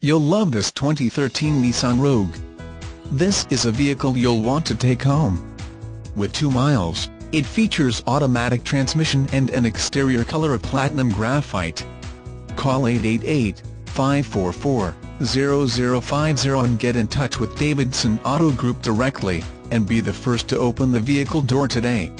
You'll love this 2013 Nissan Rogue. This is a vehicle you'll want to take home. With 2 miles, it features automatic transmission and an exterior color of platinum graphite. Call 888-544-0050 and get in touch with Davidson Auto Group directly, and be the first to open the vehicle door today.